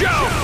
show!